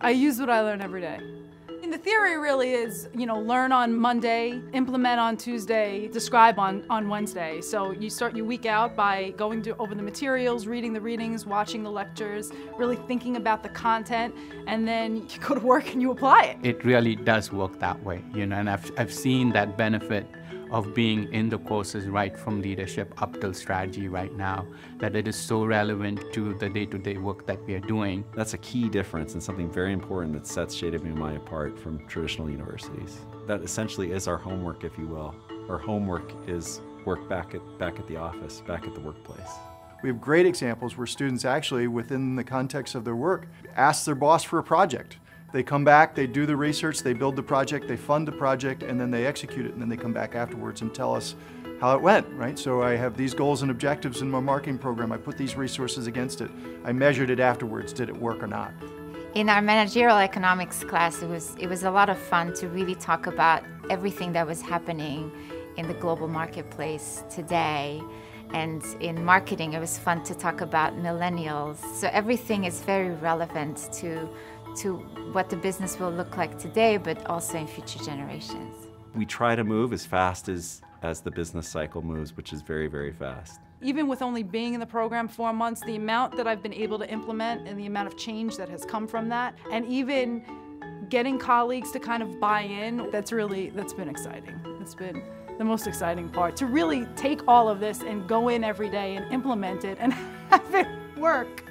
I use what I learn every day. And the theory really is, you know, learn on Monday, implement on Tuesday, describe on, on Wednesday. So you start your week out by going to, over the materials, reading the readings, watching the lectures, really thinking about the content, and then you go to work and you apply it. It really does work that way, you know, and I've, I've seen that benefit of being in the courses right from leadership up till strategy right now, that it is so relevant to the day-to-day work that we are doing. That's a key difference and something very important that sets JWMI apart from traditional universities. That essentially is our homework, if you will. Our homework is work back at, back at the office, back at the workplace. We have great examples where students actually, within the context of their work, ask their boss for a project. They come back, they do the research, they build the project, they fund the project, and then they execute it, and then they come back afterwards and tell us how it went, right? So I have these goals and objectives in my marketing program. I put these resources against it. I measured it afterwards. Did it work or not? In our managerial economics class, it was, it was a lot of fun to really talk about everything that was happening in the global marketplace today. And in marketing, it was fun to talk about millennials. So everything is very relevant to to what the business will look like today, but also in future generations. We try to move as fast as, as the business cycle moves, which is very, very fast. Even with only being in the program four months, the amount that I've been able to implement and the amount of change that has come from that, and even getting colleagues to kind of buy in, that's really, that's been exciting. It's been the most exciting part, to really take all of this and go in every day and implement it and have it work.